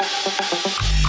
Gracias.